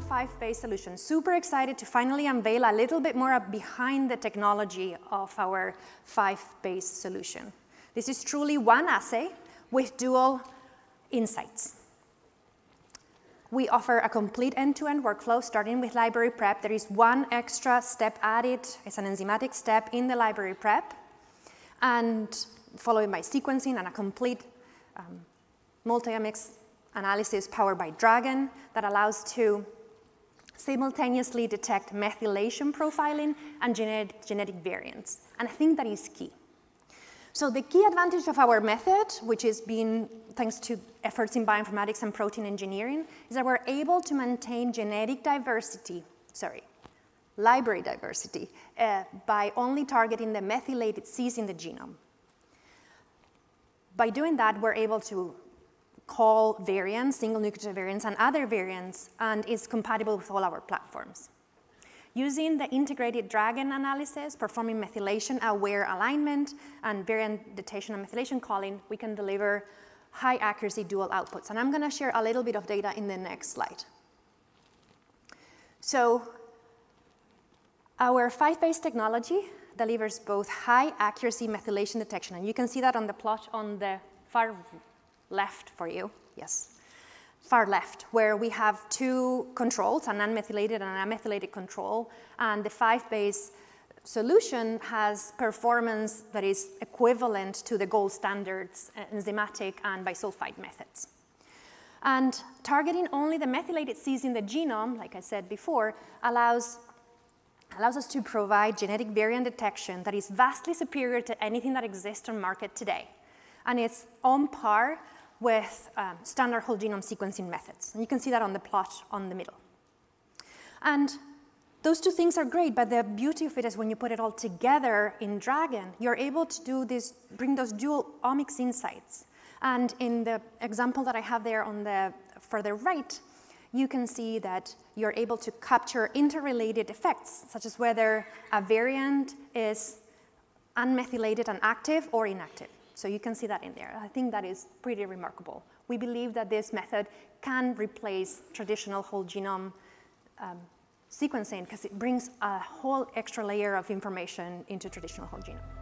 five-base solution. Super excited to finally unveil a little bit more behind the technology of our five-base solution. This is truly one assay with dual insights. We offer a complete end-to-end -end workflow, starting with library prep. There is one extra step added. It's an enzymatic step in the library prep, and followed by sequencing and a complete um, multi-omics analysis powered by DRAGEN that allows to simultaneously detect methylation profiling and genetic, genetic variants. And I think that is key. So the key advantage of our method, which is being thanks to efforts in bioinformatics and protein engineering, is that we're able to maintain genetic diversity, sorry, library diversity, uh, by only targeting the methylated Cs in the genome. By doing that, we're able to call variants, single nucleotide variants, and other variants, and is compatible with all our platforms. Using the integrated DRAGEN analysis, performing methylation-aware alignment, and variant detection and methylation calling, we can deliver high accuracy dual outputs. And I'm going to share a little bit of data in the next slide. So our five-base technology delivers both high accuracy methylation detection, and you can see that on the plot on the far left for you, yes far left, where we have two controls, an unmethylated and an amethylated control, and the five-base solution has performance that is equivalent to the gold standards uh, enzymatic and bisulfite methods. And targeting only the methylated Cs in the genome, like I said before, allows, allows us to provide genetic variant detection that is vastly superior to anything that exists on market today. And it's on par with um, standard whole genome sequencing methods. And you can see that on the plot on the middle. And those two things are great, but the beauty of it is when you put it all together in DRAGEN, you're able to do this, bring those dual omics insights. And in the example that I have there on the further right, you can see that you're able to capture interrelated effects, such as whether a variant is unmethylated and active or inactive. So you can see that in there. I think that is pretty remarkable. We believe that this method can replace traditional whole genome um, sequencing because it brings a whole extra layer of information into traditional whole genome.